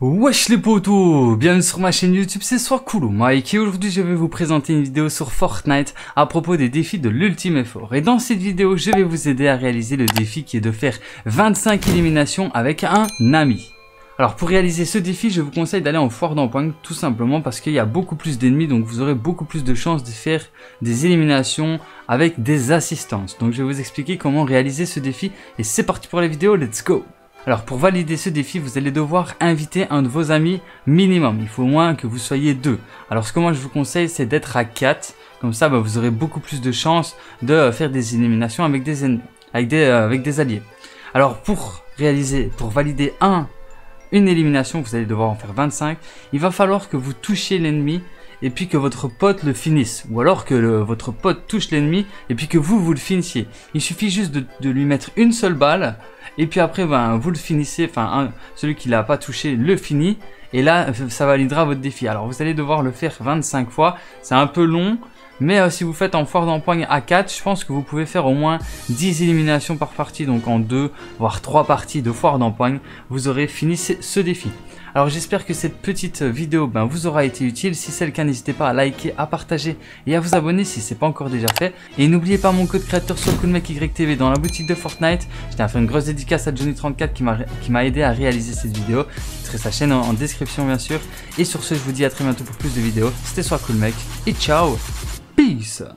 Wesh les potos, bienvenue sur ma chaîne YouTube, c'est Soit Cool Mike et aujourd'hui je vais vous présenter une vidéo sur Fortnite à propos des défis de l'ultime effort. Et dans cette vidéo, je vais vous aider à réaliser le défi qui est de faire 25 éliminations avec un ami. Alors pour réaliser ce défi, je vous conseille d'aller en foire d'empoigne tout simplement parce qu'il y a beaucoup plus d'ennemis donc vous aurez beaucoup plus de chances de faire des éliminations avec des assistances. Donc je vais vous expliquer comment réaliser ce défi et c'est parti pour la vidéo, let's go alors pour valider ce défi, vous allez devoir inviter un de vos amis minimum. Il faut au moins que vous soyez deux. Alors ce que moi je vous conseille, c'est d'être à 4. Comme ça, bah, vous aurez beaucoup plus de chances de faire des éliminations euh, avec des alliés. Alors pour réaliser, pour valider un, une élimination, vous allez devoir en faire 25. Il va falloir que vous touchiez l'ennemi et puis que votre pote le finisse. Ou alors que votre pote touche l'ennemi et puis que vous, vous le finissiez. Il suffit juste de lui mettre une seule balle et puis après, ben, vous le finissez, enfin, celui qui l'a pas touché le finit. Et là, ça validera votre défi. Alors, vous allez devoir le faire 25 fois. C'est un peu long. Mais euh, si vous faites en foire d'empoigne à 4, je pense que vous pouvez faire au moins 10 éliminations par partie. Donc en 2, voire 3 parties de foire d'empoigne, vous aurez fini ce défi. Alors j'espère que cette petite vidéo ben, vous aura été utile. Si c'est le cas, n'hésitez pas à liker, à partager et à vous abonner si ce n'est pas encore déjà fait. Et n'oubliez pas mon code créateur sur YTV dans la boutique de Fortnite. Je tiens à faire une grosse dédicace à Johnny34 qui m'a aidé à réaliser cette vidéo. Je mettrai sa chaîne en, description bien sûr. Et sur ce, je vous dis à très bientôt pour plus de vidéos. C'était soit cool mec et ciao Jesus.